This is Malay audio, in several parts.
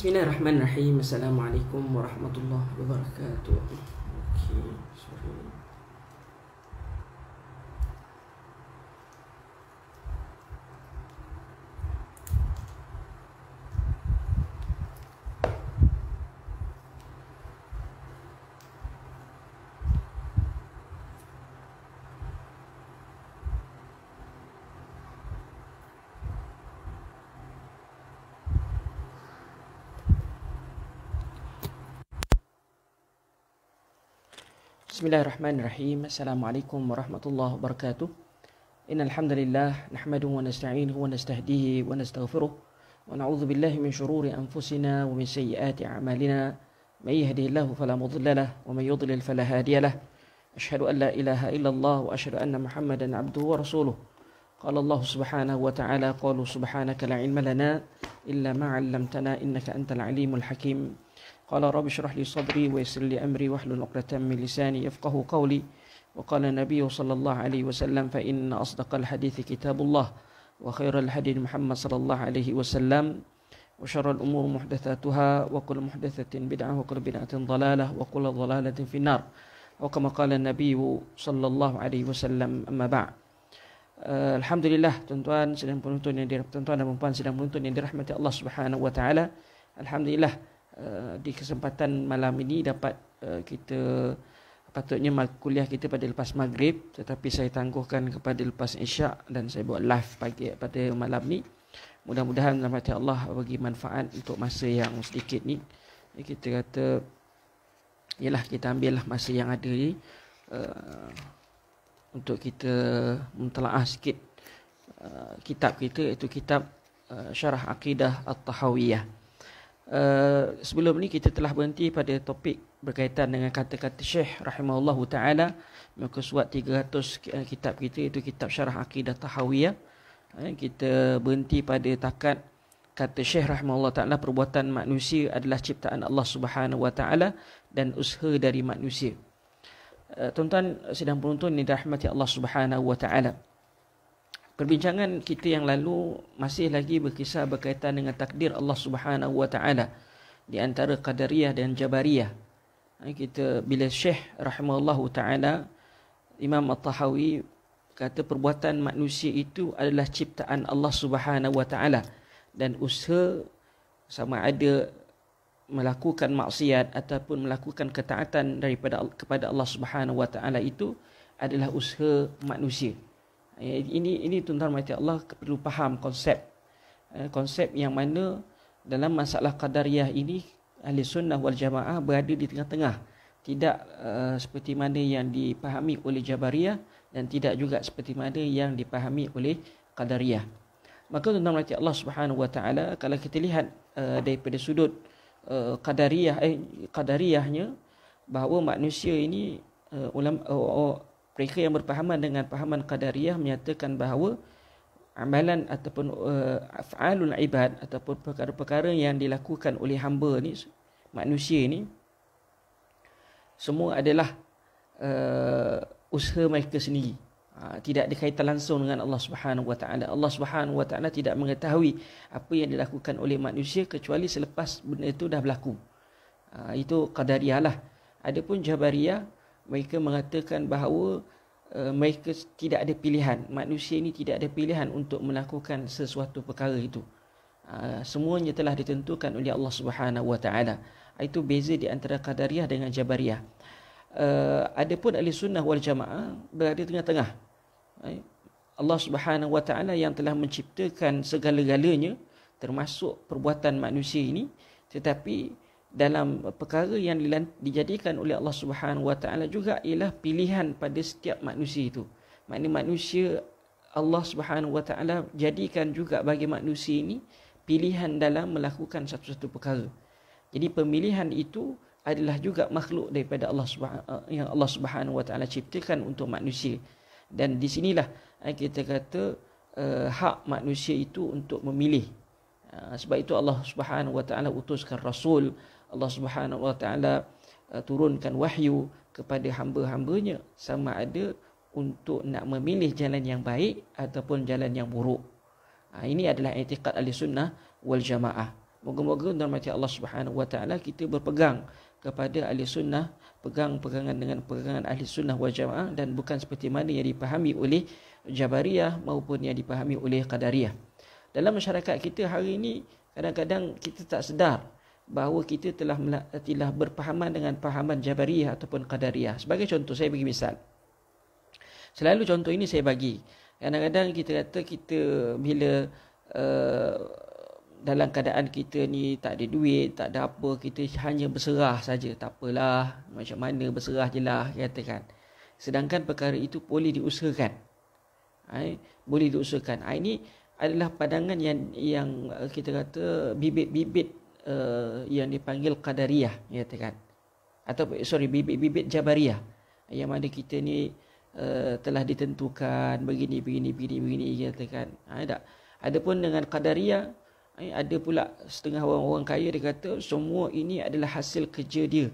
Bismillahirrahmanirrahim. Assalamualaikum warahmatullahi wabarakatuh. Okey, sorry. بسم الله الرحمن الرحيم السلام عليكم ورحمة الله وبركاته إن الحمد لله نحمده ونستعينه ونستهديه ونستغفره ونعوذ بالله من شرور أنفسنا ومن سيئات أعمالنا من يهده الله فلا مضل له ومن يضلل فلا هادي له أشهد أن لا إله إلا الله وأشهد أن محمدا عبده ورسوله قال الله سبحانه وتعالى قالوا سبحانك لا علم لنا إلا ما علمتنا إنك أنت العليم الحكيم قال رب اشرح لي صدري ويسر لي أمري واحلل عقدة من لساني يفقه قولي. وقال النبي صلى الله عليه وسلم فإن أصدق الحديث كتاب الله وخير الحديث محمد صلى الله عليه وسلم وشر الأمور محدثاتها وكل محدثة بدعة وكل بدعة ضلالة وكل ضلالة في النار. وكما قال النبي صلى الله عليه وسلم أما بعد. Uh, Alhamdulillah tuan-tuan sedang penonton yang dirahmati tuan-tuan dan puan sedang penonton yang dirahmati Allah Subhanahu wa taala. Alhamdulillah uh, di kesempatan malam ini dapat uh, kita patutnya kuliah kita pada lepas maghrib tetapi saya tangguhkan kepada lepas isyak dan saya buat live pagi pada malam ni. Mudah-mudahan hati Allah bagi manfaat untuk masa yang sedikit ni. Kita kata ialah kita ambillah masa yang ada ni uh, untuk kita mentelaah sikit uh, kitab kita iaitu kitab uh, Syarah Aqidah At-Tahawiyah. Uh, sebelum ni kita telah berhenti pada topik berkaitan dengan kata-kata Syekh rahimahullahu taala muka surat 300 uh, kitab kita iaitu kitab Syarah Aqidah Tahawiyah. Uh, kita berhenti pada takat kata Syekh rahimahullah taala perbuatan manusia adalah ciptaan Allah Subhanahu wa taala dan usaha dari manusia. Eh, tuan-tuan sedang penonton ini dirahmati Allah Subhanahu wa taala. Perbincangan kita yang lalu masih lagi berkisah berkaitan dengan takdir Allah Subhanahu wa taala di antara qadariyah dan jabariyah. Eh, kita bila Syekh rahimahullahu taala Imam At-Tahawi kata perbuatan manusia itu adalah ciptaan Allah Subhanahu wa taala dan usaha sama ada melakukan maksiat ataupun melakukan ketaatan daripada kepada Allah Subhanahu wa taala itu adalah usaha manusia. Eh, ini ini tuan-tuan mati Allah perlu faham konsep eh, konsep yang mana dalam masalah qadariyah ini ahli sunnah wal jamaah berada di tengah-tengah tidak uh, seperti mana yang dipahami oleh jabariyah dan tidak juga seperti mana yang dipahami oleh qadariyah. Maka tuan-tuan mati Allah Subhanahu wa taala kalau kita lihat uh, daripada sudut uh, qadariyah eh qadariyahnya bahawa manusia ini uh, ulama uh, mereka yang berpahaman dengan pahaman qadariyah menyatakan bahawa amalan ataupun uh, af'alul ibad ataupun perkara-perkara yang dilakukan oleh hamba ni manusia ni semua adalah uh, usaha mereka sendiri Ha, tidak ada kaitan langsung dengan Allah Subhanahu Wa Taala. Allah Subhanahu Wa Taala tidak mengetahui apa yang dilakukan oleh manusia kecuali selepas benda itu dah berlaku. Ha, itu qadariyah lah. Adapun jabariyah mereka mengatakan bahawa uh, mereka tidak ada pilihan. Manusia ini tidak ada pilihan untuk melakukan sesuatu perkara itu. Uh, semuanya telah ditentukan oleh Allah Subhanahu Wa Taala. Itu beza di antara qadariyah dengan jabariyah. Uh, adapun ahli sunnah wal jamaah berada tengah-tengah. Allah Subhanahu Wa Taala yang telah menciptakan segala-galanya termasuk perbuatan manusia ini tetapi dalam perkara yang dijadikan oleh Allah Subhanahu Wa Taala juga ialah pilihan pada setiap manusia itu. Maknanya manusia Allah Subhanahu Wa Taala jadikan juga bagi manusia ini pilihan dalam melakukan satu-satu perkara. Jadi pemilihan itu adalah juga makhluk daripada Allah Subhanahu yang Allah Subhanahu Wa Taala ciptakan untuk manusia dan di sinilah eh, kita kata uh, hak manusia itu untuk memilih uh, sebab itu Allah Subhanahu wa taala utuskan rasul Allah Subhanahu wa taala uh, turunkan wahyu kepada hamba-hambanya sama ada untuk nak memilih jalan yang baik ataupun jalan yang buruk uh, ini adalah i'tiqad ahli sunnah wal jamaah Moga-moga dalam Allah Subhanahu Wa Taala kita berpegang kepada ahli sunnah pegang pegangan dengan pegangan ahli sunnah wal jamaah dan bukan seperti mana yang dipahami oleh Jabariyah maupun yang dipahami oleh Qadariyah. Dalam masyarakat kita hari ini kadang-kadang kita tak sedar bahawa kita telah telah berpahaman dengan pahaman Jabariyah ataupun Qadariyah. Sebagai contoh saya bagi misal. Selalu contoh ini saya bagi. Kadang-kadang kita kata kita bila uh, dalam keadaan kita ni tak ada duit, tak ada apa, kita hanya berserah saja. Tak apalah, macam mana berserah je lah, katakan. Sedangkan perkara itu boleh diusahakan. Hai, boleh diusahakan. Ini adalah pandangan yang yang kita kata bibit-bibit uh, yang dipanggil qadariyah, katakan. Atau sorry, bibit-bibit jabariyah. Yang mana kita ni uh, telah ditentukan begini, begini, begini, begini, katakan. Hai, tak? Adapun dengan qadariyah, Eh, ada pula setengah orang-orang kaya dia kata semua ini adalah hasil kerja dia.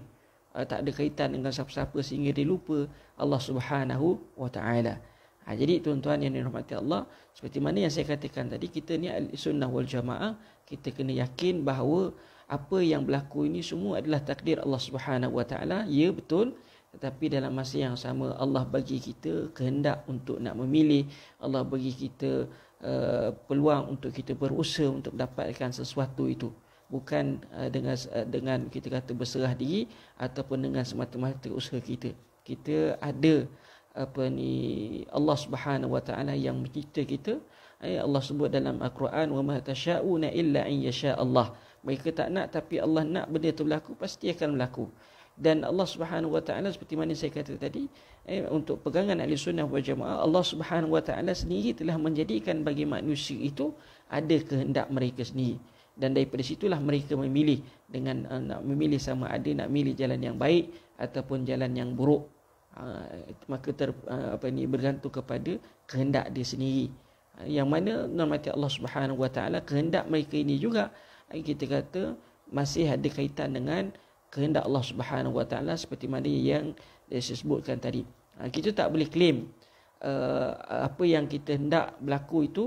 Uh, tak ada kaitan dengan siapa-siapa sehingga dia lupa Allah Subhanahu wa taala. Ha, jadi tuan-tuan yang dirahmati Allah, seperti mana yang saya katakan tadi, kita ni sunnah wal jamaah, kita kena yakin bahawa apa yang berlaku ini semua adalah takdir Allah Subhanahu wa taala. Ya betul. Tetapi dalam masa yang sama Allah bagi kita kehendak untuk nak memilih, Allah bagi kita Uh, peluang untuk kita berusaha untuk dapatkan sesuatu itu bukan uh, dengan uh, dengan kita kata berserah diri ataupun dengan semata-mata usaha kita kita ada apa ni Allah Subhanahu wa taala yang mencipta kita. Ayat Allah sebut dalam al-Quran wa ma tasyauna illa in yasha Allah. Mereka tak nak tapi Allah nak benda itu berlaku pasti akan berlaku. Dan Allah Subhanahu wa taala seperti mana saya kata tadi eh, untuk pegangan ahli sunnah wal jamaah Allah Subhanahu wa taala sendiri telah menjadikan bagi manusia itu ada kehendak mereka sendiri. Dan daripada situlah mereka memilih dengan uh, nak memilih sama ada nak milih jalan yang baik ataupun jalan yang buruk maka ter, uh, apa ni bergantung kepada kehendak dia sendiri uh, yang mana namanya Allah Subhanahu wa taala kehendak mereka ini juga kita kata masih ada kaitan dengan kehendak Allah Subhanahu Wa Taala seperti mana yang saya sebutkan tadi. Kita tak boleh claim apa yang kita hendak berlaku itu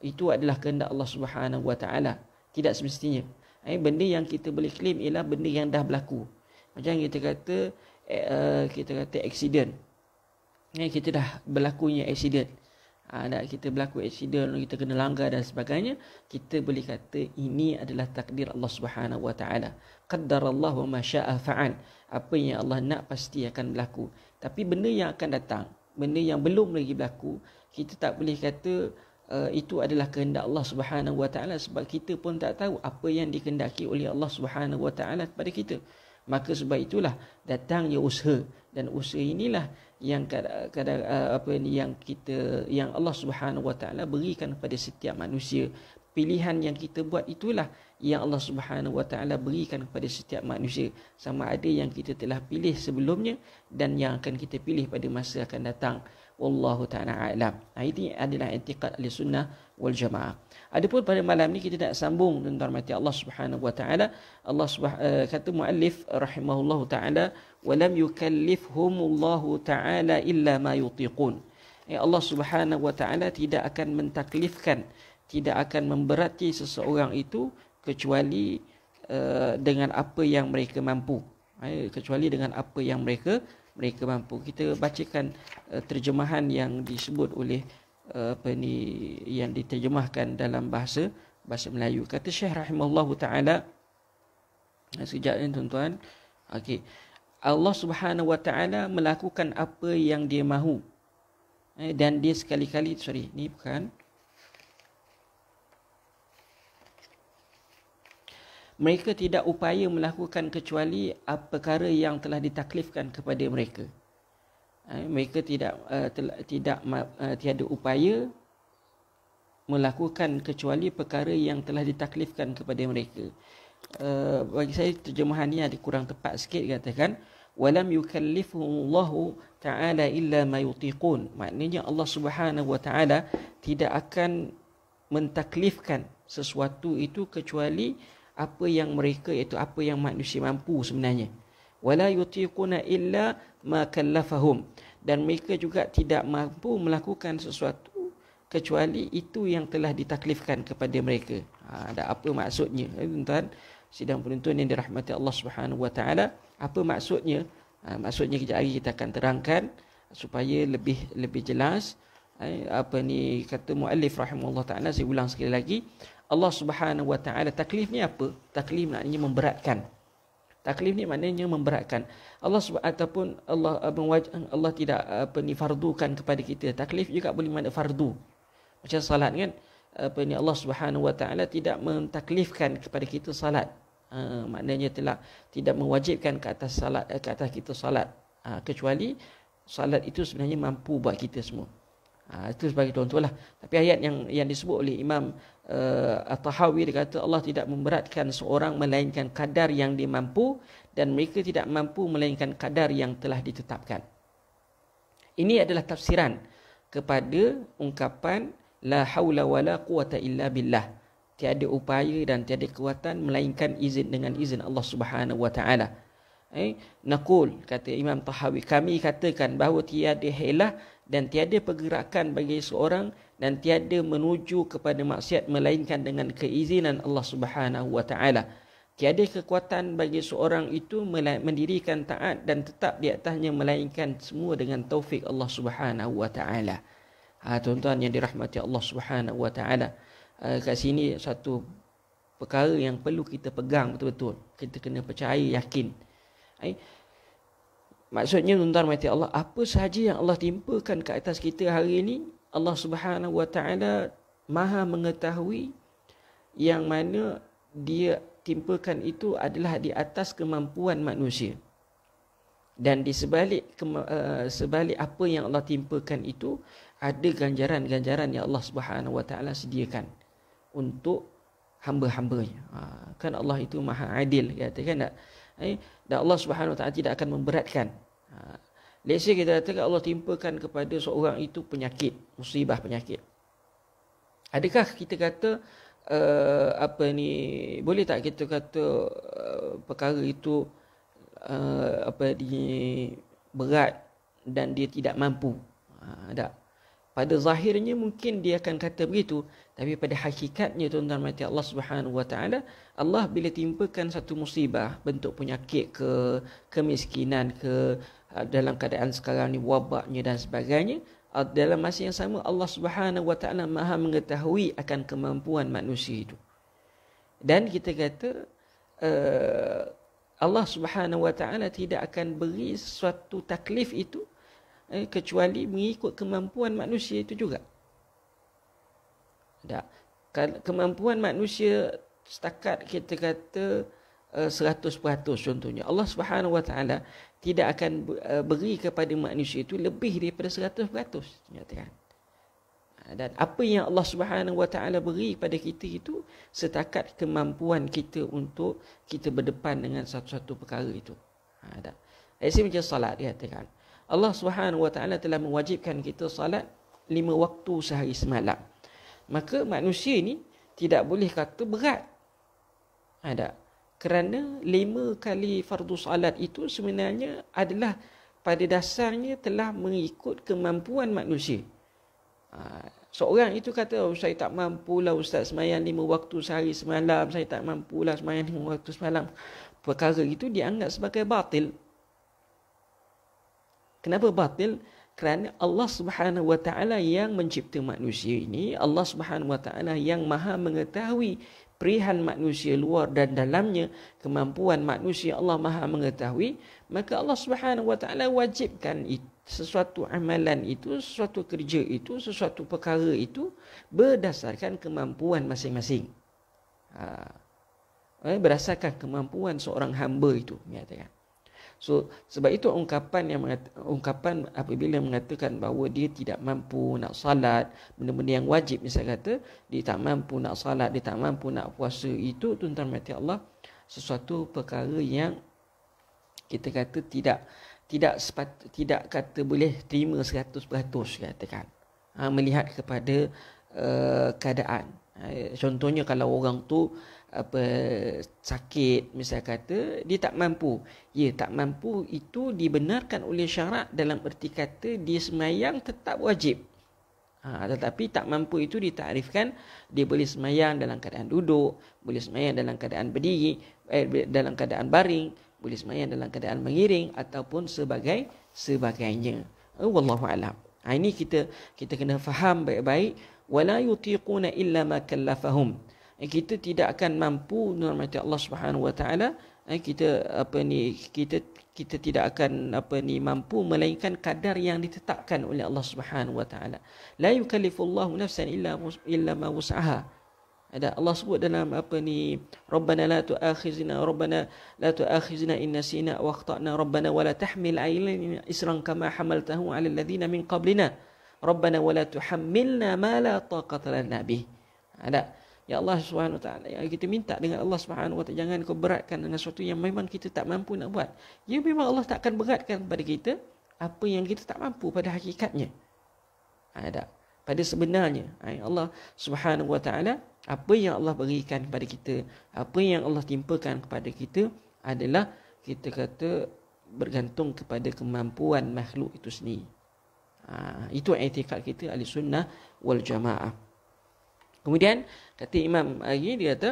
itu adalah kehendak Allah Subhanahu Wa Taala. Tidak semestinya. Eh, benda yang kita boleh claim ialah benda yang dah berlaku. Macam kita kata uh, kita kata accident. Eh, kita dah berlakunya accident. Ha, kita berlaku accident kita kena langgar dan sebagainya kita boleh kata ini adalah takdir Allah Subhanahu wa taala. Qaddarallahu ma syaa fa'al. Apa yang Allah nak pasti akan berlaku. Tapi benda yang akan datang benda yang belum lagi berlaku kita tak boleh kata uh, itu adalah kehendak Allah Subhanahu wa taala sebab kita pun tak tahu apa yang dikehendaki oleh Allah Subhanahu wa taala kepada kita maka sebab itulah datangnya usaha. Dan usaha inilah yang kadang uh, apa ni yang kita yang Allah Subhanahu Wa Taala berikan kepada setiap manusia. Pilihan yang kita buat itulah yang Allah Subhanahu Wa Taala berikan kepada setiap manusia. Sama ada yang kita telah pilih sebelumnya dan yang akan kita pilih pada masa akan datang. Wallahu taala alam. Ha, ini adalah i'tiqad ahli sunnah wal jamaah adapun pada malam ni kita nak sambung tentang mati Allah Subhanahu wa taala. Allah subhanahu uh, kata muallif rahimahullahu taala walam yukallifhumullahu taala illa ma yutiqun. Eh, Allah Subhanahu wa taala tidak akan mentaklifkan tidak akan memberati seseorang itu kecuali uh, dengan apa yang mereka mampu. Eh, kecuali dengan apa yang mereka mereka mampu. Kita bacakan uh, terjemahan yang disebut oleh apa ni yang diterjemahkan dalam bahasa bahasa Melayu. Kata Syekh rahimahullah taala sekejap ni tuan-tuan. Okey. Allah Subhanahu wa taala melakukan apa yang dia mahu. Eh, dan dia sekali-kali sorry ni bukan mereka tidak upaya melakukan kecuali perkara yang telah ditaklifkan kepada mereka. Eh, mereka tidak uh, tidak uh, tiada upaya melakukan kecuali perkara yang telah ditaklifkan kepada mereka. Uh, bagi saya terjemahan ini ada kurang tepat sikit katakan walam yukallifuhullahu ta'ala illa ma yutiqun maknanya Allah Subhanahu wa taala tidak akan mentaklifkan sesuatu itu kecuali apa yang mereka iaitu apa yang manusia mampu sebenarnya wala yutiquna illa ma kallafahum dan mereka juga tidak mampu melakukan sesuatu kecuali itu yang telah ditaklifkan kepada mereka Ha, ada apa maksudnya? Eh, tuan sidang penuntun yang dirahmati Allah Subhanahu Wa Taala, apa maksudnya? Ha, maksudnya kejap lagi kita akan terangkan supaya lebih lebih jelas eh, apa ni kata muallif rahimahullah taala saya ulang sekali lagi Allah Subhanahu Wa Taala taklif ni apa? Taklif maknanya memberatkan. Taklif ni maknanya memberatkan. Allah Subhanahu ataupun Allah Allah tidak apa ni fardukan kepada kita. Taklif juga boleh makna fardu. Macam salat kan? Apa ni Allah Subhanahu Wa Taala tidak mentaklifkan kepada kita salat. Ha, maknanya telah tidak mewajibkan ke atas salat ke atas kita salat. Ha, kecuali salat itu sebenarnya mampu buat kita semua. Ha, itu sebagai contoh lah. Tapi ayat yang yang disebut oleh Imam uh, At-Tahawi dia kata Allah tidak memberatkan seorang melainkan kadar yang dia mampu dan mereka tidak mampu melainkan kadar yang telah ditetapkan. Ini adalah tafsiran kepada ungkapan la haula wala quwata illa billah. Tiada upaya dan tiada kekuatan melainkan izin dengan izin Allah Subhanahu wa taala. Eh, naqul kata Imam Tahawi kami katakan bahawa tiada helah dan tiada pergerakan bagi seorang dan tiada menuju kepada maksiat melainkan dengan keizinan Allah Subhanahu wa taala. Tiada kekuatan bagi seorang itu mendirikan taat dan tetap di atasnya melainkan semua dengan taufik Allah Subhanahu wa taala. Ha tuan-tuan yang dirahmati Allah Subhanahu wa taala. Ha, kat sini satu perkara yang perlu kita pegang betul-betul. Kita kena percaya yakin. Maksudnya tuan-tuan mati Allah, apa sahaja yang Allah timpakan ke atas kita hari ini, Allah Subhanahu Wa Taala Maha mengetahui yang mana dia timpakan itu adalah di atas kemampuan manusia. Dan di sebalik uh, sebalik apa yang Allah timpakan itu ada ganjaran-ganjaran yang Allah Subhanahu Wa Taala sediakan untuk hamba-hambanya. Ha, kan Allah itu Maha Adil kata kan tak? Eh, dan Allah Subhanahu Wa Taala tidak akan memberatkan Ha. Let's say kita katakan Allah timpakan kepada seorang itu penyakit, musibah penyakit. Adakah kita kata uh, apa ni boleh tak kita kata uh, perkara itu uh, apa di berat dan dia tidak mampu? Ha, tak. Pada zahirnya mungkin dia akan kata begitu, tapi pada hakikatnya tuan-tuan mati Allah Subhanahu Wa Taala, Allah bila timpakan satu musibah bentuk penyakit ke kemiskinan ke Ah, dalam keadaan sekarang ni wabaknya dan sebagainya ah, dalam masa yang sama Allah Subhanahu Wa Taala Maha mengetahui akan kemampuan manusia itu. Dan kita kata uh, Allah Subhanahu Wa Taala tidak akan beri suatu taklif itu eh, kecuali mengikut kemampuan manusia itu juga. Tak. Kemampuan manusia setakat kita kata uh, 100% contohnya Allah Subhanahu Wa Taala tidak akan uh, beri kepada manusia itu lebih daripada 100% nyatakan. Ha, dan apa yang Allah Subhanahu Wa Taala beri kepada kita itu setakat kemampuan kita untuk kita berdepan dengan satu-satu perkara itu. Ha dah ayat macam salat dia katakan Allah Subhanahu Wa Taala telah mewajibkan kita salat lima waktu sehari semalam maka manusia ini tidak boleh kata berat ada ha, kerana lima kali fardu salat itu sebenarnya adalah pada dasarnya telah mengikut kemampuan manusia. Ha, seorang itu kata, oh, saya tak mampulah Ustaz semayang lima waktu sehari semalam, saya tak mampulah semayang lima waktu semalam. Perkara itu dianggap sebagai batil. Kenapa batil? Kerana Allah Subhanahu Wa Taala yang mencipta manusia ini, Allah Subhanahu Wa Taala yang Maha mengetahui perihal manusia luar dan dalamnya kemampuan manusia Allah Maha mengetahui maka Allah Subhanahu wa taala wajibkan sesuatu amalan itu sesuatu kerja itu sesuatu perkara itu berdasarkan kemampuan masing-masing ha. Eh, berdasarkan kemampuan seorang hamba itu menyatakan So sebab itu ungkapan yang ungkapan apabila mengatakan bahawa dia tidak mampu nak salat, benda-benda yang wajib misalnya kata dia tak mampu nak salat, dia tak mampu nak puasa itu tuan-tuan mati Allah sesuatu perkara yang kita kata tidak tidak sepat, tidak kata boleh terima 100% katakan. Ha, melihat kepada uh, keadaan. Ha, contohnya kalau orang tu apa sakit misal kata dia tak mampu ya tak mampu itu dibenarkan oleh syarak dalam erti kata dia semayang tetap wajib Ha, tetapi tak mampu itu ditarifkan dia boleh semayang dalam keadaan duduk, boleh semayang dalam keadaan berdiri, eh, dalam keadaan baring, boleh semayang dalam keadaan mengiring ataupun sebagai sebagainya. Oh, wallahu alam. Ha, ini kita kita kena faham baik-baik wala yutiquna illa ma kallafahum. Eh, kita tidak akan mampu menurut Allah Subhanahu wa taala eh, kita apa ni kita kita tidak akan apa ni mampu melainkan kadar yang ditetapkan oleh Allah Subhanahu wa taala. La yukallifullahu nafsan illa illa ma wus'aha. Ada Allah sebut dalam apa ni Rabbana la tu'akhizna Rabbana la tu'akhizna in nasina wa akhtana Rabbana wa la tahmil alaina isran kama hamaltahu 'ala alladhina min qablina Rabbana wa la tuhammilna ma la taqata lana bih. Ada Ya Allah Subhanahu taala yang kita minta dengan Allah Subhanahu taala jangan kau beratkan dengan sesuatu yang memang kita tak mampu nak buat. Ya memang Allah tak akan beratkan kepada kita apa yang kita tak mampu pada hakikatnya. Ada pada sebenarnya ha, Allah Subhanahu wa taala apa yang Allah berikan kepada kita, apa yang Allah timpakan kepada kita adalah kita kata bergantung kepada kemampuan makhluk itu sendiri. Ha, itu etikad kita ahli sunnah wal jamaah. Kemudian kata Imam lagi dia kata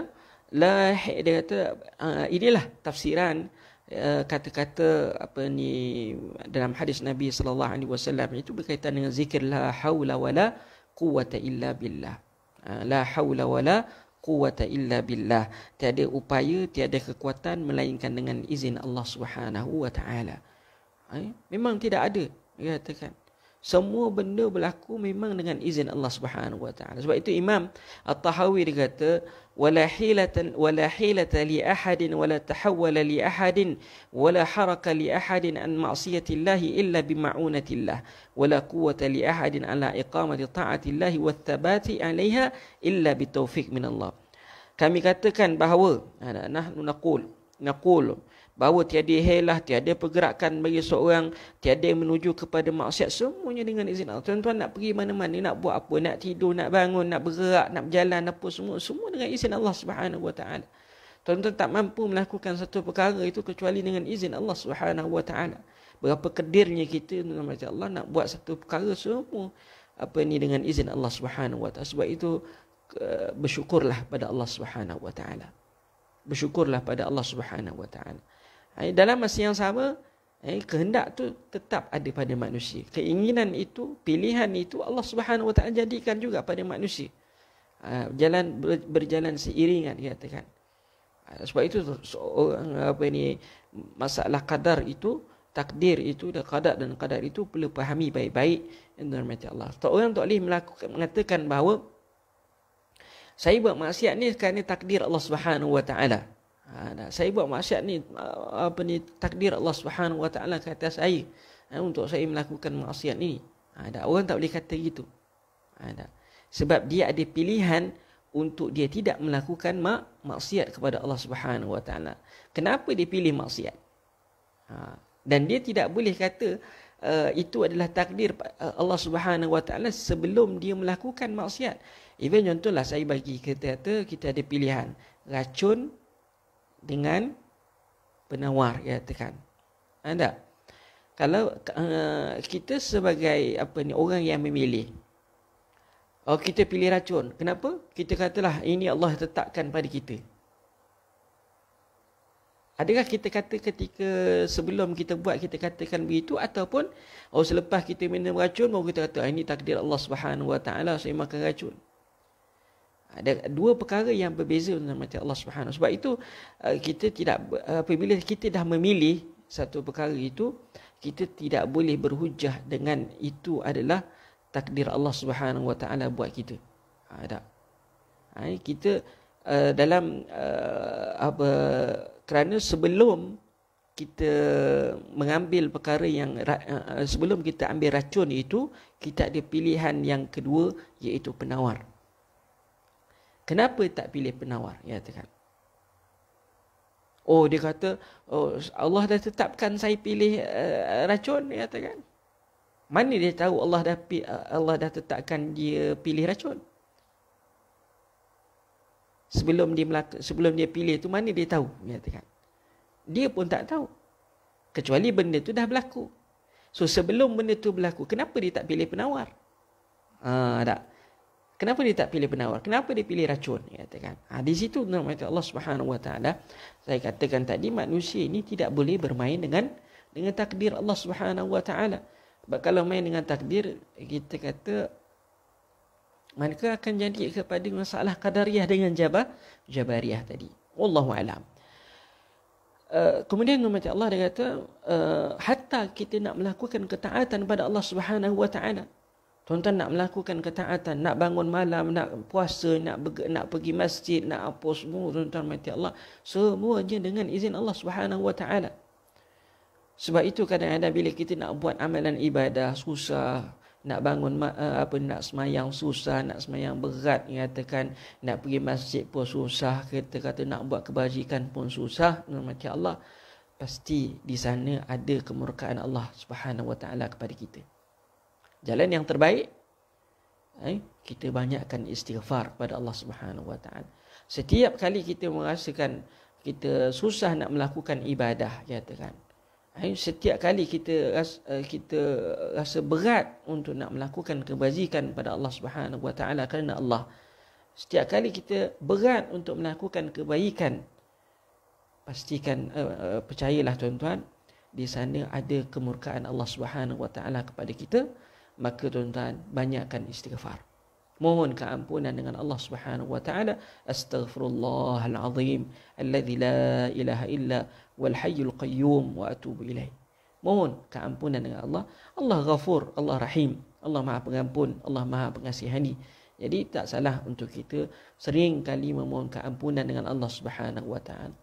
la dia kata uh, inilah tafsiran uh, kata-kata apa ni dalam hadis Nabi sallallahu alaihi wasallam itu berkaitan dengan zikir la haula wala quwata illa billah. Uh, la haula wala quwata illa billah. Tiada upaya, tiada kekuatan melainkan dengan izin Allah Subhanahu wa taala. Memang tidak ada dia katakan semua benda berlaku memang dengan izin Allah Subhanahu wa taala. Sebab itu Imam At-Tahawi dia kata wala hilatan wala hilata li ahadin wala tahawwala li ahadin wala haraka li ahadin an ma'siyati Allah illa bi ma'unati Allah wala quwwata li ahadin ala iqamati ta'ati Allah wa thabati 'alayha illa bi tawfiq min Allah. Kami katakan bahawa nahnu naqul naqul bahawa tiada helah, tiada pergerakan bagi seorang, tiada yang menuju kepada maksiat semuanya dengan izin Allah. Tuan-tuan nak pergi mana-mana, nak buat apa, nak tidur, nak bangun, nak bergerak, nak berjalan apa semua, semua dengan izin Allah Subhanahu Wa Taala. Tuan-tuan tak mampu melakukan satu perkara itu kecuali dengan izin Allah Subhanahu Wa Taala. Berapa kedirnya kita nama Allah nak buat satu perkara semua apa ni dengan izin Allah Subhanahu Wa Taala. Sebab itu bersyukurlah pada Allah Subhanahu Wa Taala. Bersyukurlah pada Allah Subhanahu Wa Taala. Eh, dalam masa yang sama, eh, kehendak tu tetap ada pada manusia. Keinginan itu, pilihan itu Allah Subhanahu Wa Taala jadikan juga pada manusia. Ah, jalan berjalan seiringan katakan. Ah, sebab itu orang apa ini masalah kadar itu takdir itu dan kadar dan kadar itu perlu pahami baik-baik dan Allah. Tak orang tak boleh melakukan mengatakan bahawa saya buat maksiat ni kerana takdir Allah Subhanahu Wa Taala. Ha, saya buat maksiat ni apa ni takdir Allah Subhanahu Wa Taala ke atas saya ha, untuk saya melakukan maksiat ni. Ha, ada orang tak boleh kata gitu. Ha, ada. Sebab dia ada pilihan untuk dia tidak melakukan mak maksiat kepada Allah Subhanahu Wa Taala. Kenapa dia pilih maksiat? Ha, dan dia tidak boleh kata uh, itu adalah takdir uh, Allah Subhanahu Wa Taala sebelum dia melakukan maksiat. Even contohlah saya bagi kita kata kita ada pilihan racun dengan penawar ya tekan. Anda kalau uh, kita sebagai apa ni orang yang memilih Oh kita pilih racun. Kenapa? Kita katalah ini Allah tetapkan pada kita. Adakah kita kata ketika sebelum kita buat kita katakan begitu ataupun oh selepas kita minum racun baru kita kata ah, ini takdir Allah Subhanahu Wa Taala saya makan racun ada dua perkara yang berbeza dengan mati Allah Subhanahu sebab itu uh, kita tidak uh, apabila kita dah memilih satu perkara itu kita tidak boleh berhujah dengan itu adalah takdir Allah Subhanahu wa taala buat kita. Ha tak? Ha, kita uh, dalam apa kerana sebelum kita mengambil perkara yang sebelum kita ambil racun itu kita ada pilihan yang kedua iaitu penawar Kenapa tak pilih penawar? Ya katakan. Oh dia kata, oh Allah dah tetapkan saya pilih uh, racun, ya katakan. Mana dia tahu Allah dah Allah dah tetapkan dia pilih racun? Sebelum dia melak- sebelum dia pilih tu mana dia tahu? Ya katakan. Dia pun tak tahu. Kecuali benda tu dah berlaku. So sebelum benda tu berlaku, kenapa dia tak pilih penawar? Ha, tak. Kenapa dia tak pilih penawar? Kenapa dia pilih racun? Dia katakan. Ha, di situ nama Allah Subhanahu Wa Taala saya katakan tadi manusia ini tidak boleh bermain dengan dengan takdir Allah Subhanahu Wa Taala. Sebab kalau main dengan takdir kita kata maka akan jadi kepada masalah qadariyah dengan jabah jabariyah tadi. Wallahu alam. Uh, kemudian nama Allah dia kata uh, hatta kita nak melakukan ketaatan pada Allah Subhanahu wa taala Tuan-tuan nak melakukan ketaatan, nak bangun malam, nak puasa, nak ber- nak pergi masjid, nak apa semua tuan-tuan mati Allah, semuanya dengan izin Allah Subhanahu Wa Taala. Sebab itu kadang-kadang bila kita nak buat amalan ibadah susah, nak bangun uh, apa nak semayang susah, nak semayang berat, katakan nak pergi masjid pun susah, kita kata nak buat kebajikan pun susah, mati Allah, pasti di sana ada kemurkaan Allah Subhanahu Wa Taala kepada kita jalan yang terbaik eh, kita banyakkan istighfar kepada Allah Subhanahu Wa Taala. Setiap kali kita merasakan kita susah nak melakukan ibadah katakan. Eh, setiap kali kita rasa, eh, kita rasa berat untuk nak melakukan kebajikan pada Allah Subhanahu Wa Taala kerana Allah. Setiap kali kita berat untuk melakukan kebaikan pastikan uh, uh, percayalah tuan-tuan di sana ada kemurkaan Allah Subhanahu Wa Taala kepada kita maka tuan-tuan banyakkan istighfar. Mohon keampunan dengan Allah Subhanahu wa taala. Astaghfirullahal azim alladzi la ilaha illa wal hayyul qayyum wa atubu ilaih. Mohon keampunan dengan Allah. Allah Ghafur, Allah Rahim, Allah Maha Pengampun, Allah Maha Pengasihani. Jadi tak salah untuk kita sering kali memohon keampunan dengan Allah Subhanahu wa taala.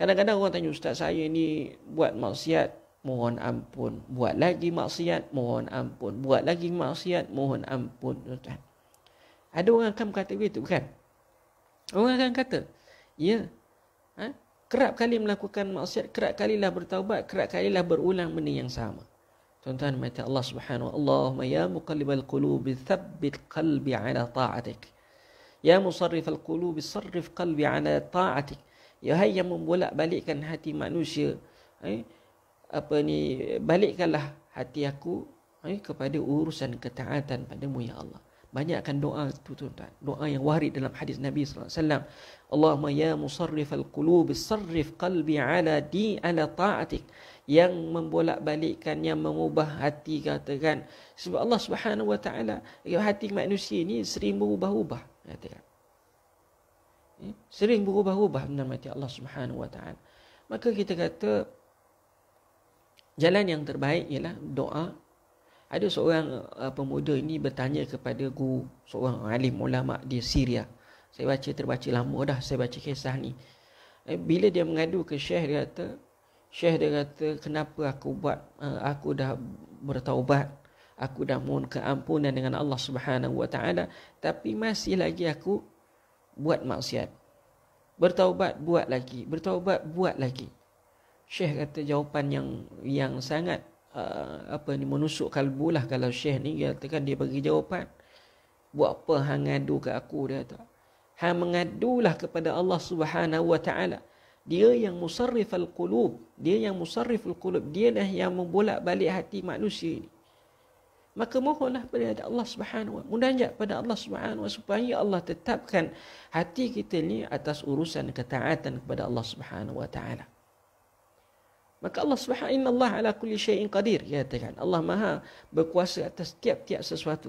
Kadang-kadang orang tanya ustaz saya ni buat maksiat mohon ampun. Buat lagi maksiat mohon ampun. Buat lagi maksiat mohon ampun. Tuan ada orang akan kata begitu bukan? Orang akan kata ya ha? kerap kali melakukan maksiat kerap kalilah bertaubat kerap kalilah berulang benda yang sama. Tuan-tuan mati Allah Subhanahu Allahumma ya muqallibal qulubi thabbit qalbi ala ta'atik. Ya musarrifal qulubi sarrif qalbi ala ta'atik. Ya hay yang membolak-balikkan hati manusia eh? Apa ni balikkanlah hati aku eh, kepada urusan ketaatan padamu ya Allah. Banyakkan doa tu tuan-tuan. Doa yang warid dalam hadis Nabi sallallahu alaihi wasallam. Allahumma ya musarrifal qulub sarrif qalbi ala di ala taatik. Yang membolak-balikkan yang mengubah hati katakan. Sebab Allah Subhanahu wa taala hati manusia ni sering berubah-ubah katakan. Eh, sering berubah-ubah dalam hati Allah Subhanahu wa taala. Maka kita kata Jalan yang terbaik ialah doa. Ada seorang uh, pemuda ini bertanya kepada guru, seorang alim ulama di Syria. Saya baca terbaca lama dah saya baca kisah ni. Eh, bila dia mengadu ke Syekh dia kata, Syekh dia kata, "Kenapa aku buat uh, aku dah bertaubat, aku dah mohon keampunan dengan Allah Subhanahu Wa Taala, tapi masih lagi aku buat maksiat." Bertaubat buat lagi, bertaubat buat lagi. Syekh kata jawapan yang yang sangat uh, apa ni menusuk kalbu lah kalau Syekh ni. Katakan dia bagi jawapan buat apa hang ngadu ke aku? Dia kata hang mengadulah kepada Allah Subhanahu wa taala. Dia yang musarrifal qulub. Dia yang musarriful qulub. Dia dah yang membolak-balik hati manusia ni. Maka mohonlah kepada Allah Subhanahu wa munajat pada Allah Subhanahu wa supaya Allah tetapkan hati kita ni atas urusan ketaatan kepada Allah Subhanahu wa taala Maka Allah Subhanahu Inna Allah ala kulli syai'in qadir. Ya katakan Allah Maha berkuasa atas tiap-tiap sesuatu.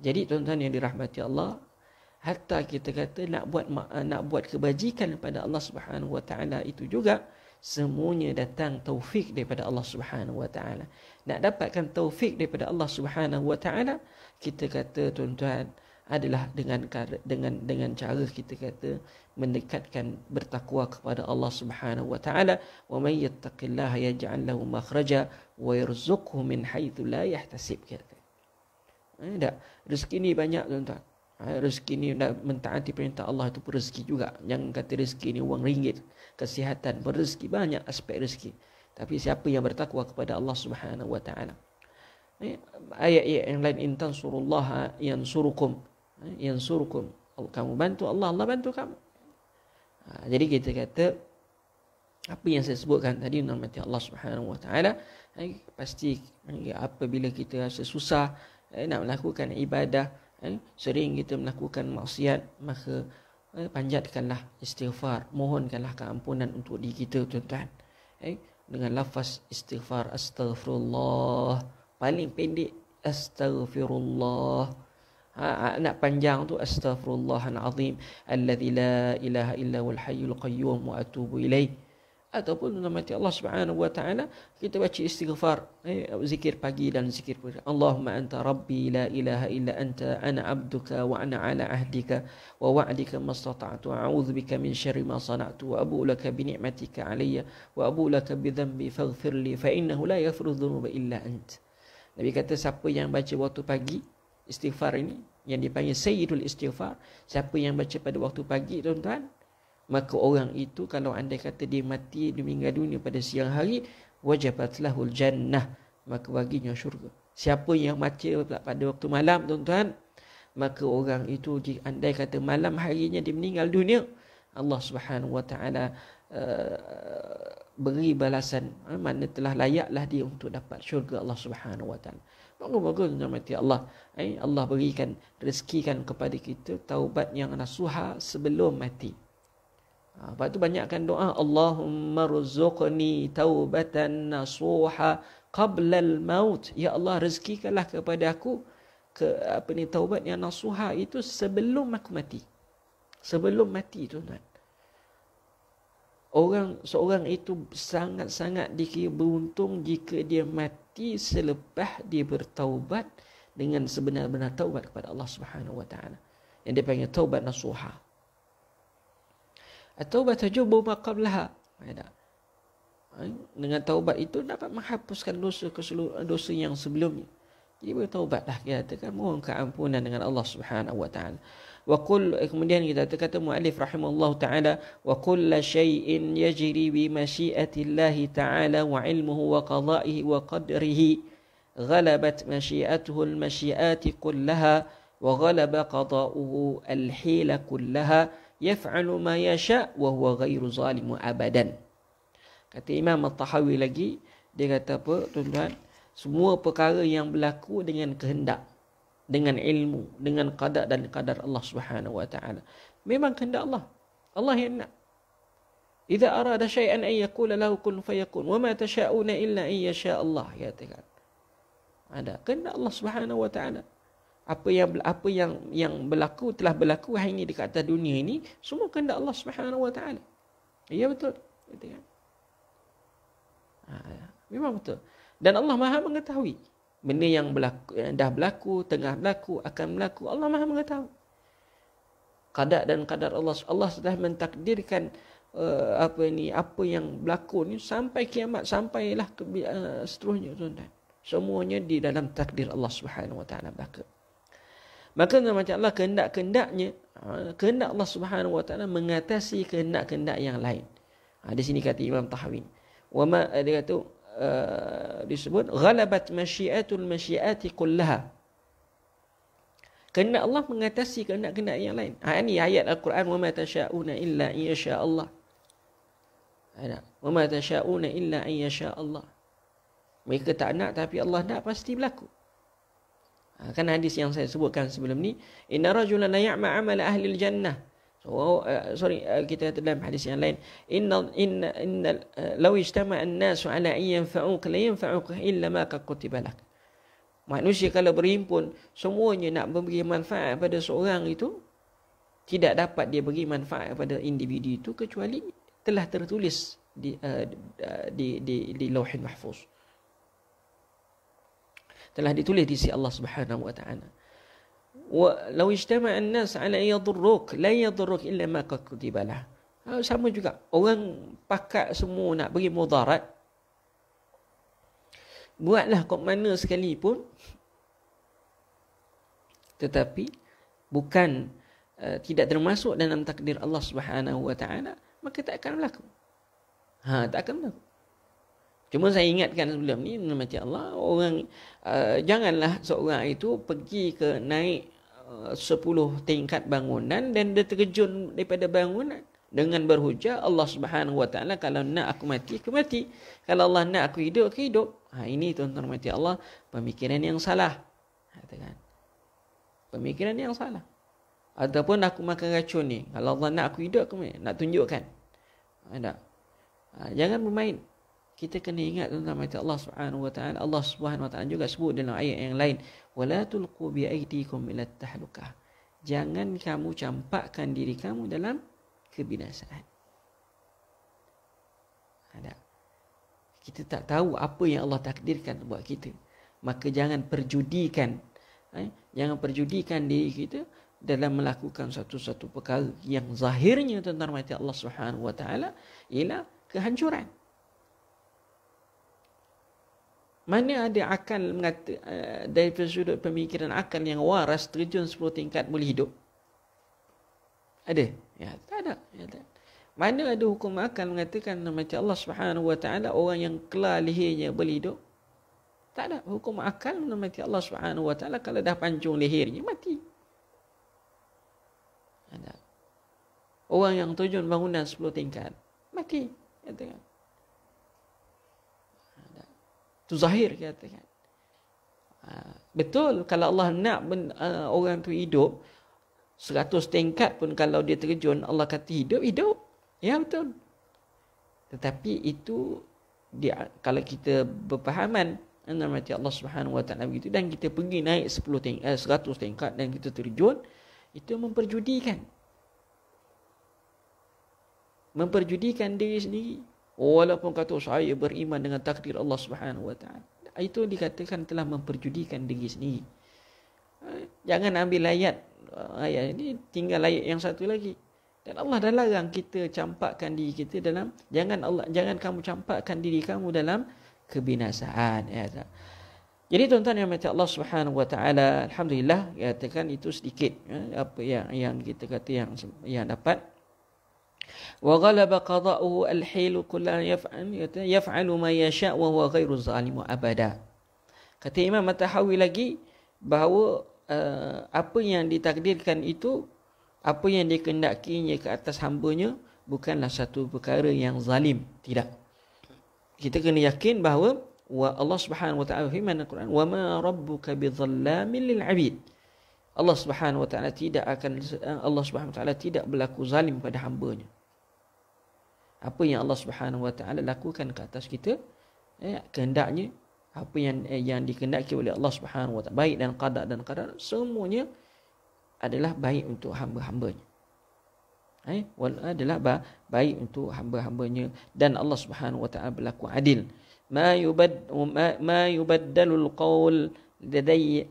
Jadi tuan-tuan yang dirahmati Allah, hatta kita kata nak buat nak buat kebajikan kepada Allah Subhanahu wa taala itu juga semuanya datang taufik daripada Allah Subhanahu wa taala. Nak dapatkan taufik daripada Allah Subhanahu wa taala, kita kata tuan-tuan adalah dengan dengan dengan cara kita kata mendekatkan bertakwa kepada Allah Subhanahu wa taala wa may yattaqillaha yaj'al lahu makhraja wa yarzuqhu min haitsu la yahtasib kata. Eh, tak? Rezeki ni banyak tuan-tuan. Ha, rezeki ni nak mentaati perintah Allah itu rezeki juga. Jangan kata rezeki ni wang ringgit. Kesihatan berrezeki banyak aspek rezeki. Tapi siapa yang bertakwa kepada Allah Subhanahu wa taala. Ayat-ayat yang lain intan surullah yang yang surukum kamu bantu Allah Allah bantu kamu. Ha, jadi kita kata apa yang saya sebutkan tadi nama Allah Subhanahu Wa Taala eh, pasti eh, apabila kita rasa susah eh, nak melakukan ibadah sering kita melakukan maksiat maka panjatkanlah istighfar mohonkanlah keampunan untuk diri kita tuan-tuan. Dengan lafaz istighfar astaghfirullah paling pendek astaghfirullah ha, nak panjang tu astaghfirullahalazim alladzi la ilaha illa huwal hayyul qayyum wa atubu ilaih. Ataupun nama Allah Subhanahu wa taala kita baca istighfar eh, zikir pagi dan zikir pagi Allahumma anta rabbi la ilaha illa anta ana abduka wa ana ala ahdika wa wa'dika mastata'tu a'udzu bika min syarri ma sana'tu wa abu laka bi ni'matika alayya wa abu laka bi dhanbi faghfir li fa innahu la yaghfiru dhunuba illa ant. Nabi kata siapa yang baca waktu pagi istighfar ini yang dipanggil sayyidul istighfar siapa yang baca pada waktu pagi tuan-tuan maka orang itu kalau anda kata dia mati di meninggal dunia pada siang hari wajabat lahul jannah maka baginya syurga. Siapa yang baca pada waktu malam tuan-tuan maka orang itu jika anda kata malam harinya dia meninggal dunia Allah Subhanahu wa taala uh, beri balasan uh, mana telah layaklah dia untuk dapat syurga Allah Subhanahu wa taala Bagus-bagus mati Allah. Eh, Allah berikan rezekikan kepada kita taubat yang nasuha sebelum mati. Ha, lepas tu banyakkan doa Allahumma rzuqni taubatan nasuha qabla al-maut. Ya Allah rezekikanlah kepada aku ke apa ni taubat yang nasuha itu sebelum aku mati. Sebelum mati tuan-tuan. Orang seorang itu sangat-sangat dikira beruntung jika dia mati selepas dia bertaubat dengan sebenar-benar taubat kepada Allah Subhanahu wa taala. Yang dia panggil taubat nasuha. At-taubat tajubu ma qablaha. Ha, dengan taubat itu dapat menghapuskan dosa keseluruhan dosa yang sebelumnya. Jadi bertaubatlah kita katakan mohon keampunan dengan Allah Subhanahu wa taala. Wa kull eh, kemudian kita kata muallif rahimahullah taala wa kull shay'in yajri bi masyiati Allah taala wa ilmuhu wa qada'ihi wa qadrihi غلبت مشيئته المشيئات كلها وغلب قضاؤه الحيل كلها ma yasha wa huwa ghairu zalim abadan. Kata Imam At-Tahawi lagi, dia kata apa? Tuan-tuan, semua perkara yang berlaku dengan kehendak, dengan ilmu, dengan qada dan qadar Allah Subhanahu wa taala. Memang kehendak Allah. Allah yang nak. Idza arada syai'an an yaqula lahu kun fayakun wa ma tasha'una illa an yasha Allah katakan. Ada kehendak Allah Subhanahu wa taala apa yang apa yang yang berlaku telah berlaku hari ini dekat atas dunia ini semua kehendak Allah Subhanahu wa taala. Ya betul. Betul kan? Ha, memang betul. Dan Allah Maha mengetahui benda yang berlaku yang dah berlaku, tengah berlaku, akan berlaku. Allah Maha mengetahui. Qadar dan qadar Allah Allah sudah mentakdirkan uh, apa ini apa yang berlaku ni sampai kiamat sampailah ke uh, seterusnya tuan-tuan. Semuanya di dalam takdir Allah Subhanahu wa taala belaka. Maka macam Allah kehendak-kehendaknya, ha, kehendak Allah Subhanahu Wa Taala mengatasi kehendak-kehendak yang lain. Ha, di sini kata Imam Tahawin. Wa ma dia kata uh, disebut ghalabat masyiatul masyiati kullaha. Kehendak Allah mengatasi kehendak-kehendak yang lain. Ha, ini ayat Al-Quran wa ma tasyauna illa in yasha Allah. Ada. Wa ma tasyauna illa in yasha Allah. Mereka tak nak tapi Allah nak pasti berlaku. Ha, kan hadis yang saya sebutkan sebelum ni inna ya'ma amal ahli al-jannah so uh, sorry uh, kita dalam hadis yang lain inna inna inna uh, law ijtama an-nas ala an yanfa'uka la yanfa'uka illa ma kutiba lak manusia kalau berhimpun semuanya nak memberi manfaat pada seorang itu tidak dapat dia beri manfaat pada individu itu kecuali telah tertulis di uh, di di di lauhul mahfuz telah ditulis di sisi Allah Subhanahu wa taala. Wa law ijtama'a an-nas 'ala yadurruk la yadurruk illa ma qad kutiba lah. Ha, sama juga orang pakat semua nak bagi mudarat buatlah kok mana sekalipun tetapi bukan uh, tidak termasuk dalam takdir Allah Subhanahu wa taala maka tak akan berlaku. Ha tak akan berlaku. Cuma saya ingatkan sebelum ni macam Allah orang uh, janganlah seorang itu pergi ke naik uh, 10 tingkat bangunan dan dia terkejut daripada bangunan dengan berhujah Allah Subhanahu Wa Taala kalau nak aku mati aku mati kalau Allah nak aku hidup aku hidup ha ini tuan-tuan mati Allah pemikiran yang salah Katakan. Pemikiran yang salah. Ataupun aku makan racun ni. Kalau Allah nak aku hidup, aku nak tunjukkan. Ada. Ha, jangan bermain. Kita kena ingat tentang mati Allah Subhanahu wa taala. Allah Subhanahu wa taala juga sebut dalam ayat yang lain, "Wala tulqu bi aydikum ila tahlukah." Jangan kamu campakkan diri kamu dalam kebinasaan. Ada. Kita tak tahu apa yang Allah takdirkan buat kita. Maka jangan perjudikan eh, jangan perjudikan diri kita dalam melakukan satu-satu perkara yang zahirnya tentang mati Allah Subhanahu wa taala ialah kehancuran. Mana ada akal mengata uh, dari sudut pemikiran akal yang waras terjun 10 tingkat boleh hidup? Ada? Ya, tak ada. Ya, tak. Mana ada hukum akal mengatakan mati Allah Subhanahu wa taala orang yang kelar lehernya boleh hidup? Tak ada hukum akal mati Allah Subhanahu wa taala kalau dah pancung lehernya mati. Ada. Orang yang terjun bangunan 10 tingkat mati. Katakan. Itu zahir katakan. Ha, betul kalau Allah nak uh, orang tu hidup 100 tingkat pun kalau dia terjun Allah kata hidup, hidup. Ya betul. Tetapi itu dia kalau kita berpahaman anda mati Allah Subhanahu Wa Taala begitu dan kita pergi naik 10 tingkat eh, 100 tingkat dan kita terjun itu memperjudikan memperjudikan diri sendiri walaupun kata saya beriman dengan takdir Allah Subhanahu Wa Taala. Itu dikatakan telah memperjudikan diri sendiri. Eh, jangan ambil ayat eh, ayat ini tinggal ayat yang satu lagi. Dan Allah dah larang kita campakkan diri kita dalam jangan Allah jangan kamu campakkan diri kamu dalam kebinasaan. Ya tak? Jadi tuan-tuan yang mati Allah Subhanahu wa taala alhamdulillah katakan itu sedikit ya, apa yang yang kita kata yang yang dapat al-hil kullan yaf'al yaf'alu ma yasha' wa huwa ghairu zalim abada. Kata Imam Matahawi lagi bahawa uh, apa yang ditakdirkan itu apa yang dikehendakinya ke atas hamba-Nya bukanlah satu perkara yang zalim. Tidak. Kita kena yakin bahawa wa Allah Subhanahu wa taala firman Al-Quran wa ma rabbuka bidhallamin lil abid Allah Subhanahu wa taala tidak akan Allah Subhanahu wa taala tidak berlaku zalim pada hamba-Nya apa yang Allah Subhanahu wa taala lakukan ke atas kita eh, kehendaknya apa yang eh, yang dikehendaki oleh Allah Subhanahu wa taala baik dan qada dan qadar semuanya adalah baik untuk hamba-hambanya. Eh wal adalah baik untuk hamba-hambanya. Dan Allah Subhanahu wa taala berlaku adil. Ma yubad ma, ma yubaddalul qaul ladayya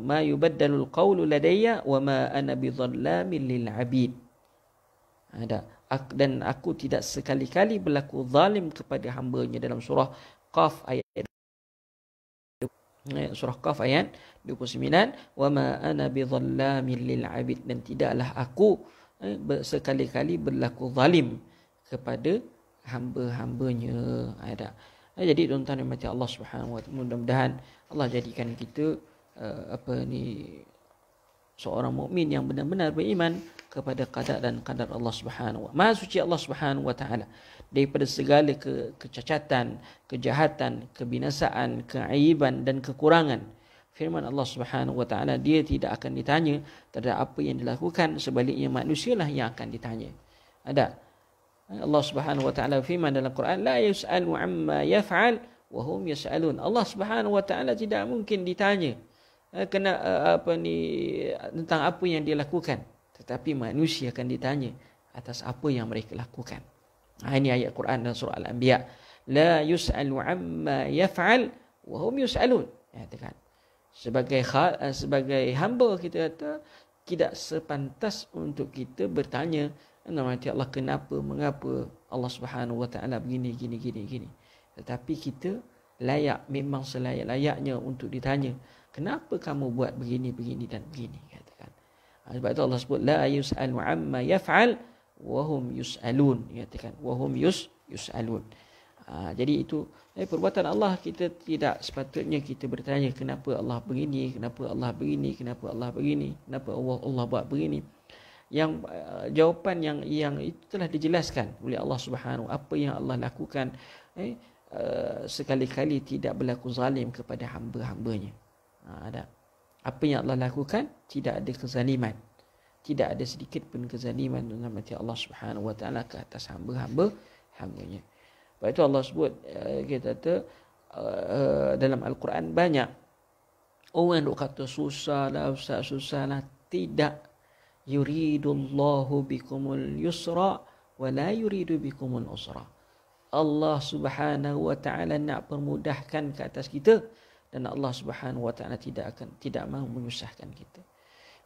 ma yubaddalul qaulu ladayya wa ma ana bidhallamin lil abid ada dan aku tidak sekali-kali berlaku zalim kepada hamba-Nya dalam surah Qaf ayat surah Qaf ayat 29 wa ma ana bidhallamin lil abid dan tidaklah aku eh, sekali-kali berlaku zalim kepada hamba-hambanya. Ada eh, jadi tuan-tuan yang mati Allah Subhanahu wa taala mudah-mudahan Allah jadikan kita uh, apa ni seorang mukmin yang benar-benar beriman kepada qadar dan qadar Allah Subhanahu wa Maha suci Allah Subhanahu wa taala. Daripada segala ke, kecacatan, kejahatan, kebinasaan, keaiban dan kekurangan firman Allah Subhanahu wa taala dia tidak akan ditanya terhadap apa yang dilakukan. Sebaliknya manusialah yang akan ditanya. Ada. Allah Subhanahu wa taala firman dalam Quran la yusalu amma yaf'al wa hum yasalun. Allah Subhanahu wa taala tidak mungkin ditanya eh, kena eh, apa ni tentang apa yang dia lakukan tetapi manusia akan ditanya atas apa yang mereka lakukan. Ha, ini ayat Quran dalam surah Al-Anbiya. La yusalu amma yaf'al wa hum yusalun. Ya kan sebagai eh, sebagai hamba kita kata tidak sepantas untuk kita bertanya nama Allah kenapa mengapa Allah Subhanahu wa taala begini gini gini gini? Tetapi kita layak memang selayak-layaknya untuk ditanya kenapa kamu buat begini begini dan begini? ha, sebab itu Allah sebut la yus'alu amma yaf'al wa hum yus'alun katakan wa hum yus yus'alun Ha, jadi itu eh, perbuatan Allah kita tidak sepatutnya kita bertanya kenapa Allah begini, kenapa Allah begini, kenapa Allah begini, kenapa Allah Allah buat begini. Yang uh, jawapan yang yang itu telah dijelaskan oleh Allah Subhanahu apa yang Allah lakukan eh, uh, sekali-kali tidak berlaku zalim kepada hamba-hambanya. Ha, ada. Apa yang Allah lakukan tidak ada kezaliman. Tidak ada sedikit pun kezaliman dalam hati Allah Subhanahu wa taala ke atas hamba-hamba hambanya. Sebab itu Allah sebut kita kata uh, dalam al-Quran banyak. Orang yang kata susah lah ustaz susah lah tidak. Yuridullahu bikumul yusra wa la yuridu bikumul usra. Allah Subhanahu wa taala nak permudahkan ke atas kita dan Allah Subhanahu wa taala tidak akan tidak mahu menyusahkan kita.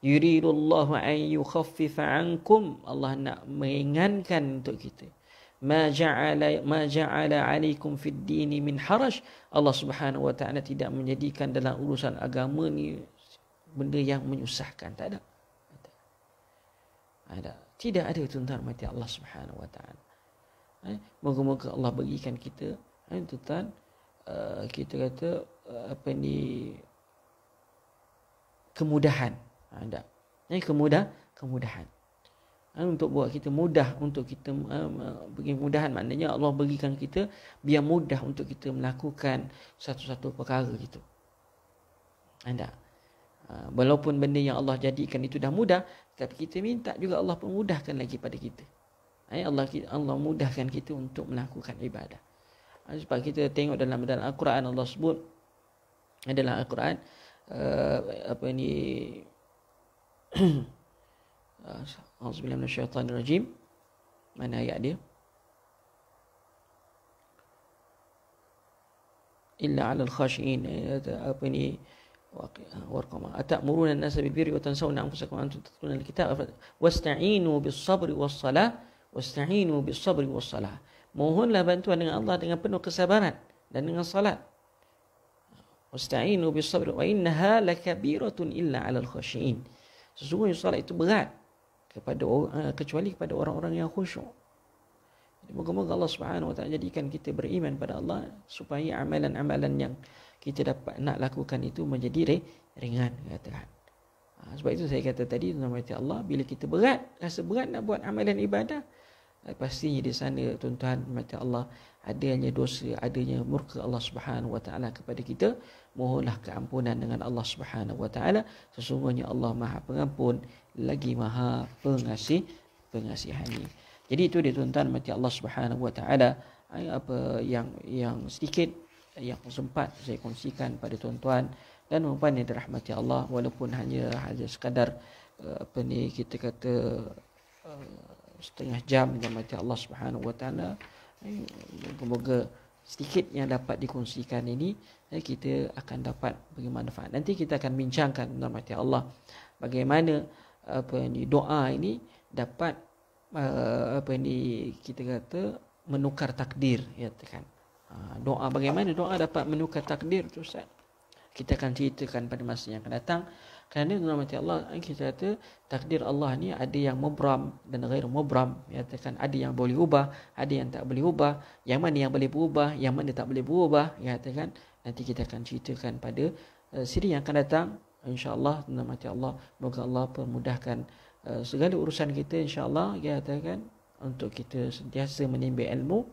Yuridullahu an yukhaffifa ankum. Allah nak meringankan untuk kita. Ma ja'ala ma ja'ala 'alaikum fid dini min haraj. Allah Subhanahu wa taala tidak menjadikan dalam urusan agama ni benda yang menyusahkan, tak ada. Ada. Tidak ada tuan-tuan mati Allah Subhanahu wa taala. Eh, moga-moga Allah bagikan kita eh, tuan uh, kita kata apa ni kemudahan. Ada ha, ini kemudah kemudahan. Ha, untuk buat kita mudah untuk kita uh, bagi mudahan maknanya Allah berikan kita biar mudah untuk kita melakukan satu-satu perkara gitu. Anda ha, walaupun benda yang Allah jadikan itu dah mudah tapi kita minta juga Allah pemudahkan lagi pada kita. Allah Allah mudahkan kita untuk melakukan ibadah. Sebab kita tengok dalam dalam Al-Quran Allah sebut adalah Al-Quran uh, apa ni Auzubillahi minasyaitanir rajim mana ayat dia? Illa 'alal khashiin. Apa ni warqama. Atamuruna an-nasa bil birri wa tansawna anfusakum wa antum al-kitaba wasta'inu bis sabri was salah wasta'inu bis sabri was salah mohonlah bantuan dengan Allah dengan penuh kesabaran dan dengan salat. Wasta'inu bis sabr wa innaha lakabiratun illa 'alal khashiin. Sesungguhnya salat itu berat kepada uh, kecuali kepada orang-orang yang khusyuk. Moga-moga Allah Subhanahu wa taala jadikan kita beriman pada Allah supaya amalan-amalan yang kita dapat nak lakukan itu menjadi ringan katakan. Ha, sebab itu saya kata tadi nama Allah bila kita berat rasa berat nak buat amalan ibadah Eh, pastinya di sana tuan-tuan mati Allah adanya dosa adanya murka Allah Subhanahu wa taala kepada kita. Mohonlah keampunan dengan Allah Subhanahu wa taala. Sesungguhnya Allah Maha Pengampun lagi Maha Pengasih pengasihani. Jadi itu dia tuan-tuan mati Allah Subhanahu wa taala. Eh, apa yang yang sedikit yang sempat saya kongsikan pada tuan-tuan. Dan puan yang dirahmati Allah walaupun hanya hanya sekadar eh, apa ni kita kata setengah jam dengan mati Allah Subhanahu Wa Taala. Semoga sedikit yang dapat dikongsikan ini eh, kita akan dapat bagi manfaat. Nanti kita akan bincangkan tentang mati Allah bagaimana apa ini doa ini dapat uh, apa ini kita kata menukar takdir ya kan. Doa bagaimana doa dapat menukar takdir tu Ustaz. Kita akan ceritakan pada masa yang akan datang. Kerana dalam hati Allah kita kata takdir Allah ni ada yang mubram dan ghair mubram. Katakan ada yang boleh ubah, ada yang tak boleh ubah. Yang mana yang boleh berubah, yang mana tak boleh berubah. Katakan nanti kita akan ceritakan pada uh, siri yang akan datang. InsyaAllah dalam hati Allah. Moga Allah permudahkan uh, segala urusan kita insyaAllah. Katakan untuk kita sentiasa menimba ilmu.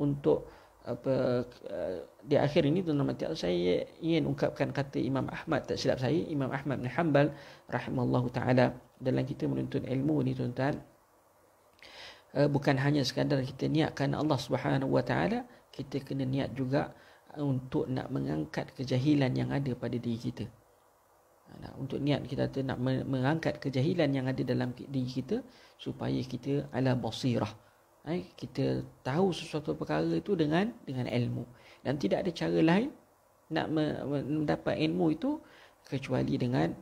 Untuk apa uh, di akhir ini tuan tuan saya ingin ungkapkan kata Imam Ahmad. Tak silap saya Imam Ahmad bin Hanbal rahimallahu taala dalam kita menuntut ilmu ni tuan-tuan uh, bukan hanya sekadar kita niat kerana Allah Subhanahu wa taala kita kena niat juga untuk nak mengangkat kejahilan yang ada pada diri kita. Nah, untuk niat kita tu nak mengangkat kejahilan yang ada dalam diri kita supaya kita ala basirah eh, kita tahu sesuatu perkara itu dengan dengan ilmu dan tidak ada cara lain nak mendapat ilmu itu kecuali dengan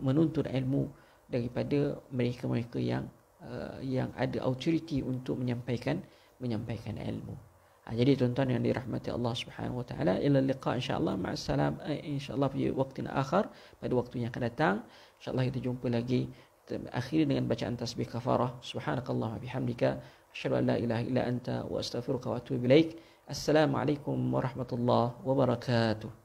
menuntut ilmu daripada mereka-mereka yang uh, yang ada authority untuk menyampaikan menyampaikan ilmu. Ha, jadi tuan-tuan yang dirahmati Allah Subhanahu wa taala ila liqa insyaallah ma'assalam eh, insyaallah pada waktu akhir pada waktu yang akan datang insyaallah kita jumpa lagi akhiri dengan bacaan tasbih kafarah. Subhanakallah wa bihamdika. Asyhadu an la ilaha illa anta wa astaghfiruka wa atubu ilaik. Assalamu warahmatullahi wabarakatuh